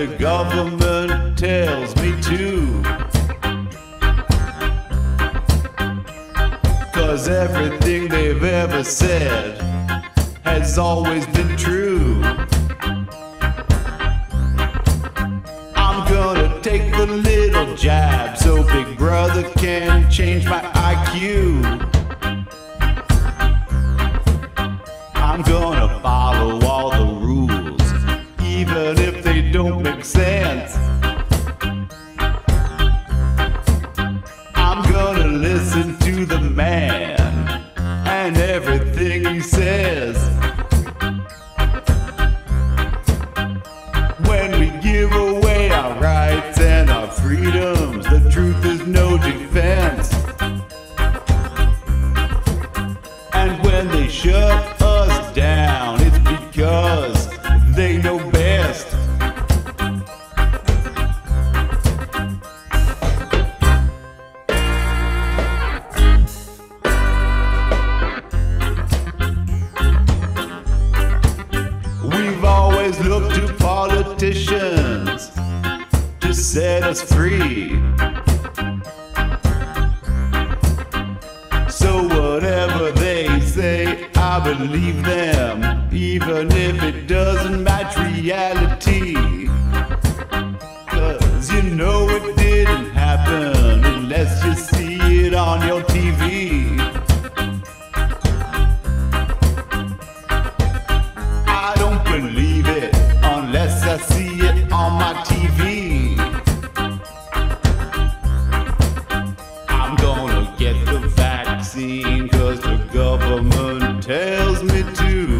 the government tells me to. Cause everything they've ever said has always been true. I'm gonna take the little jab so Big Brother can change my IQ. I'm gonna they don't make sense. I'm gonna listen to the man and everything he says. When we give away our rights and our freedoms, the truth is no defense. And when they shut politicians to set us free. So whatever they say, I believe them, even if it doesn't match reality. Cause you know it didn't happen unless you see it on your TV. I don't believe it vaccine cause the government tells me to.